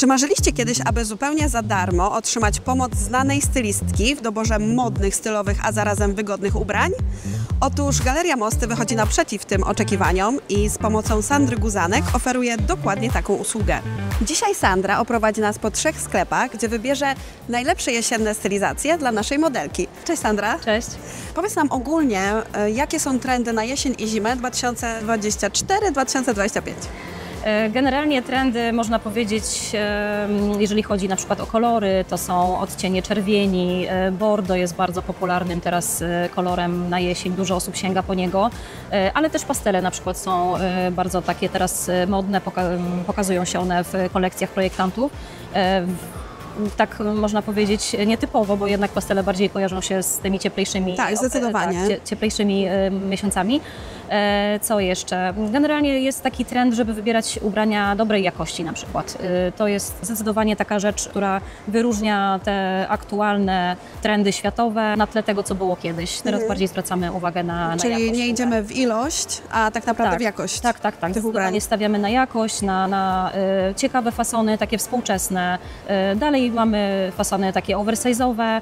Czy marzyliście kiedyś, aby zupełnie za darmo otrzymać pomoc znanej stylistki w doborze modnych, stylowych, a zarazem wygodnych ubrań? Otóż Galeria Mosty wychodzi naprzeciw tym oczekiwaniom i z pomocą Sandry Guzanek oferuje dokładnie taką usługę. Dzisiaj Sandra oprowadzi nas po trzech sklepach, gdzie wybierze najlepsze jesienne stylizacje dla naszej modelki. Cześć Sandra. Cześć. Powiedz nam ogólnie, e, jakie są trendy na jesień i zimę 2024-2025? E, Generalnie trendy można powiedzieć, e, jeżeli chodzi na przykład o kolory, to są odcienie czerwieni, e, bordo jest bardzo popularnym teraz kolorem na jesień, dużo osób sięga po niego, ale też pastele na przykład są bardzo takie teraz modne, poka- pokazują się one w kolekcjach projektantów. Tak można powiedzieć nietypowo, bo jednak pastele bardziej kojarzą się z tymi cieplejszymi Tak, zdecydowanie. tak, cie- cieplejszymi miesiącami. E, Co jeszcze? Generalnie jest taki trend, żeby wybierać ubrania dobrej jakości na przykład. E, To jest zdecydowanie taka rzecz, która wyróżnia te aktualne trendy światowe na tle tego, co było kiedyś. Teraz bardziej zwracamy uwagę na, na Mhm. Czyli jakość nie ubrań. idziemy w ilość, a tak naprawdę w jakość. Tak, tak, tak. Zdecydowanie stawiamy na jakość, na, na y, ciekawe fasony, takie współczesne. Y, dalej mamy fasony takie oversize'owe,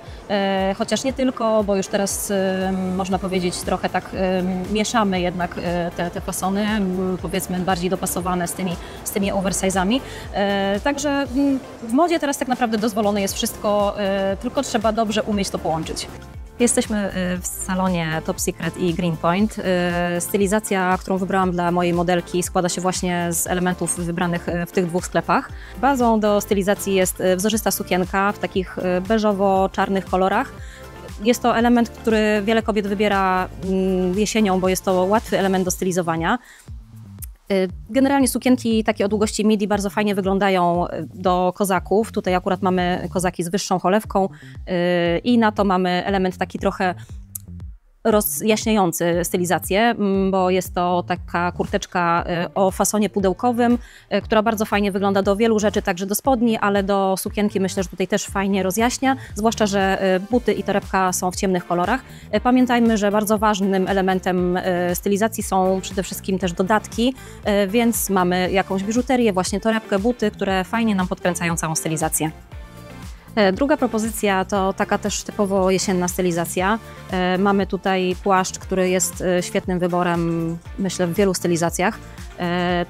y, chociaż nie tylko, bo już teraz można powiedzieć trochę tak mieszamy jednak y, te, te fasony, powiedzmy bardziej dopasowane z tymi, z tymi oversize'ami. Y, także mm, w modzie teraz tak naprawdę dozwolone jest wszystko, y, tylko trzeba dobrze umieć to połączyć. Jesteśmy w salonie Top Secret i Greenpoint. Stylizacja, którą wybrałam dla mojej modelki, składa się właśnie z elementów wybranych w tych dwóch sklepach. Bazą do stylizacji jest wzorzysta sukienka w takich beżowo-czarnych kolorach. Jest to element, który wiele kobiet wybiera mm, jesienią, bo jest to łatwy element do stylizowania. Y, Generalnie sukienki takie o długości midi bardzo fajnie wyglądają y, do kozaków. Tutaj akurat mamy kozaki z wyższą cholewką y, i na to mamy element taki trochę rozjaśniający stylizację, mm, bo jest to taka kurteczka y, o fasonie pudełkowym, y, która bardzo fajnie wygląda do wielu rzeczy, także do spodni, ale do sukienki myślę, że tutaj też fajnie rozjaśnia, zwłaszcza, że y, buty i torebka są w ciemnych kolorach. Pamiętajmy, że bardzo ważnym elementem stylizacji są przede wszystkim też dodatki, więc mamy jakąś biżuterię, właśnie torebkę, buty, które fajnie nam podkręcają całą stylizację. E, Druga propozycja to taka też typowo jesienna stylizacja. E, Mamy tutaj płaszcz, który jest e, świetnym wyborem, myślę, w wielu stylizacjach.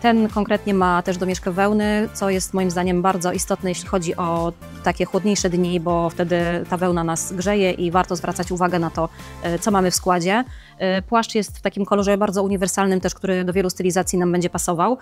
Ten konkretnie ma też domieszkę wełny, co jest moim zdaniem bardzo istotne, jeśli chodzi o takie chłodniejsze dni, bo wtedy ta wełna nas grzeje i warto zwracać uwagę na to, co mamy w składzie. Płaszcz jest w takim kolorze bardzo uniwersalnym też, który do wielu stylizacji nam będzie pasował.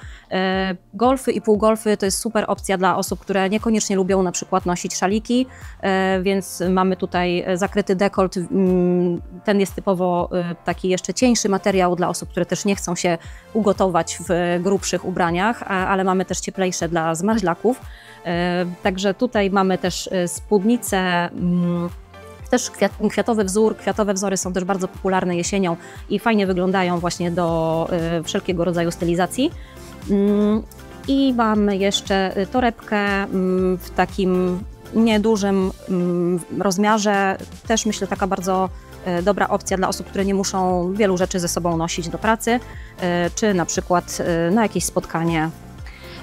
Golfy i półgolfy to jest super opcja dla osób, które niekoniecznie lubią na przykład nosić szaliki, e, więc mamy tutaj e, zakryty dekolt. mm, Ten jest typowo e, taki jeszcze cieńszy materiał dla osób, które też nie chcą się ugotować w grubszych ubraniach, ale mamy też cieplejsze dla zmarzlaków. Także tutaj mamy też e, spódnicę. mm, też kwiat, kwiatowy wzór, kwiatowe wzory są też bardzo popularne jesienią i fajnie wyglądają właśnie do wszelkiego rodzaju stylizacji. Mm, I mamy jeszcze torebkę w takim niedużym mm, rozmiarze. Też myślę taka bardzo y, dobra opcja dla osób, które nie muszą wielu rzeczy ze sobą nosić do pracy, y, czy na przykład y, na jakieś spotkanie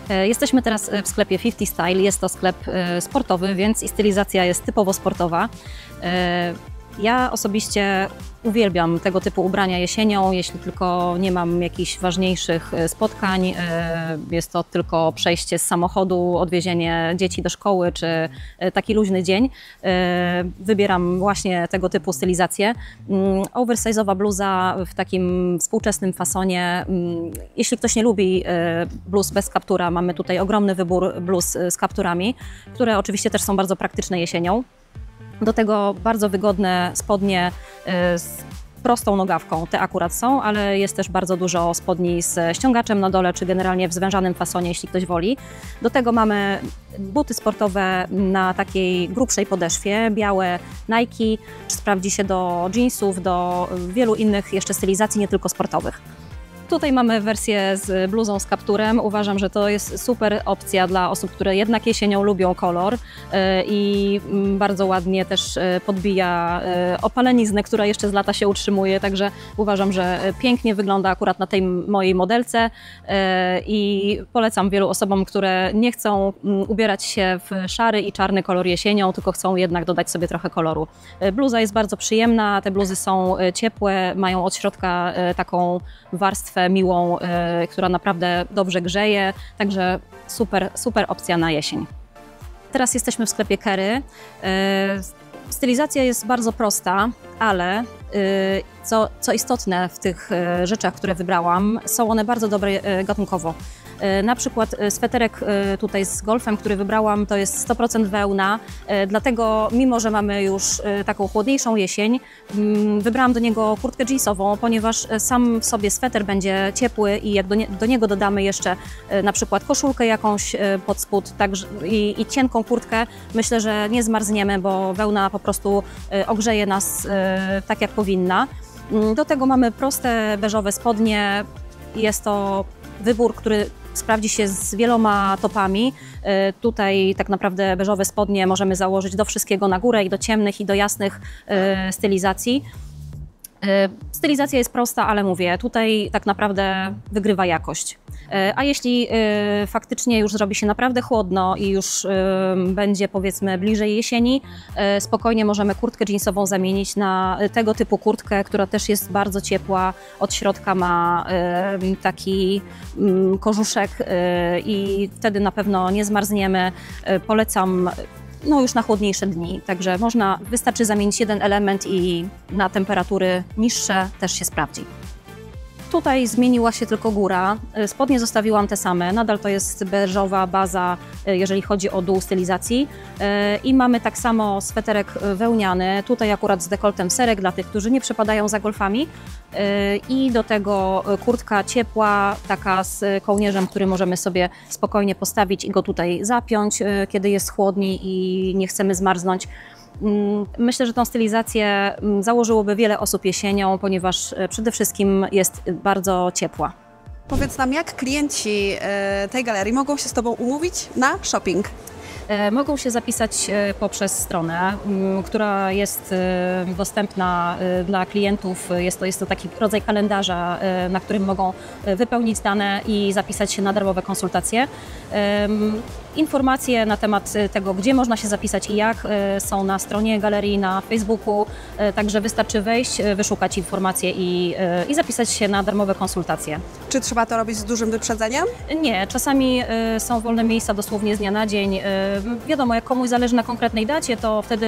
E, Jesteśmy teraz e, w sklepie 50 Style. Jest to sklep e, sportowy, więc stylizacja jest typowo sportowa. Ja osobiście uwielbiam tego typu ubrania jesienią, jeśli tylko nie mam jakichś ważniejszych e, spotkań. e, Jest to tylko przejście z samochodu, odwiezienie dzieci do szkoły, czy e, taki luźny dzień. Wybieram właśnie tego typu stylizację. Mm, Oversize'owa bluza w takim współczesnym fasonie. Mm, Jeśli ktoś nie lubi bluz bez kaptura, mamy tutaj ogromny wybór bluz z kapturami, które oczywiście też są bardzo praktyczne jesienią. Do tego bardzo wygodne spodnie e, z prostą nogawką. Te akurat są, ale jest też bardzo dużo spodni z ściągaczem na dole, czy generalnie w zwężanym fasonie, jeśli ktoś woli. Do tego mamy buty sportowe na takiej grubszej podeszwie, białe Nike, sprawdzi się do jeansów, do wielu innych jeszcze stylizacji, nie tylko sportowych. Tutaj mamy wersję z bluzą z kapturem. Uważam, że to jest super opcja dla osób, które jednak jesienią lubią kolor e, i mm, bardzo ładnie też e, podbija e, opaleniznę, która jeszcze z lata się utrzymuje, także uważam, że pięknie wygląda akurat na tej mojej modelce i polecam wielu osobom, które nie chcą mm, ubierać się w szary i czarny kolor jesienią, tylko chcą jednak dodać sobie trochę koloru. Bluza jest bardzo przyjemna, te bluzy są ciepłe, mają od środka taką warstwę miłą, e, która naprawdę dobrze grzeje, także super, super opcja na jesień. Teraz jesteśmy w sklepie Kery. E, Stylizacja jest bardzo prosta, ale y, co, co istotne w tych rzeczach, które wybrałam, są one bardzo dobre gatunkowo. Y, Na przykład y, sweterek y, tutaj z golfem, który wybrałam, to jest 100% wełna, dlatego mimo, że mamy już taką chłodniejszą jesień, mm, wybrałam do niego kurtkę jeansową, ponieważ sam w sobie sweter będzie ciepły i jak do, nie, do niego dodamy jeszcze na przykład koszulkę jakąś pod spód także, i, i cienką kurtkę, myślę, że nie zmarzniemy, bo wełna po prostu ogrzeje nas tak jak powinna. Mm, Do tego mamy proste beżowe spodnie. Jest to wybór, który sprawdzi się z wieloma topami. Y, Tutaj tak naprawdę beżowe spodnie możemy założyć do wszystkiego na górę i do ciemnych i do jasnych y, stylizacji. Stylizacja jest prosta, ale mówię, tutaj tak naprawdę wygrywa jakość. Y, A jeśli y, faktycznie już zrobi się naprawdę chłodno i już y, będzie powiedzmy bliżej jesieni, spokojnie możemy kurtkę jeansową zamienić na tego typu kurtkę, która też jest bardzo ciepła. Od środka ma taki mm, kożuszek y, i wtedy na pewno nie zmarzniemy. Polecam no już na chłodniejsze dni. Także można, wystarczy zamienić jeden element i na temperatury niższe też się sprawdzi. Tutaj zmieniła się tylko góra. Y, Spodnie zostawiłam te same. Nadal to jest beżowa baza, y, jeżeli chodzi o dół stylizacji. Y, I mamy tak samo sweterek wełniany. Tutaj akurat z dekoltem serek dla tych, którzy nie przepadają za golfami. I do tego kurtka ciepła, taka z kołnierzem, który możemy sobie spokojnie postawić i go tutaj zapiąć, kiedy jest chłodniej i nie chcemy zmarznąć. Mm, Myślę, że tą stylizację mm, założyłoby wiele osób jesienią, ponieważ e, przede wszystkim jest bardzo ciepła. Powiedz nam, jak klienci e, tej galerii mogą się z Tobą umówić na shopping? E, Mogą się zapisać e, poprzez stronę, która jest e, dostępna dla klientów. Jest to, jest to taki rodzaj kalendarza, na którym mogą wypełnić dane i zapisać się na darmowe konsultacje. Informacje na temat tego, gdzie można się zapisać i jak, są na stronie galerii, na Facebooku, także wystarczy wejść, wyszukać informacje i, i zapisać się na darmowe konsultacje. Czy trzeba to robić z dużym wyprzedzeniem? Nie, czasami są wolne miejsca dosłownie z dnia na dzień. Y, wiadomo, jak komuś zależy na konkretnej dacie, to wtedy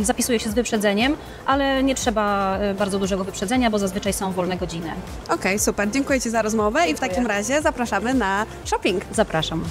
y, zapisuje się z wyprzedzeniem, ale nie trzeba y, bardzo dużego wyprzedzenia, bo zazwyczaj są wolne godziny. Okej, super. Dziękuję Ci za rozmowę i w takim razie zapraszamy na shopping. Zapraszam.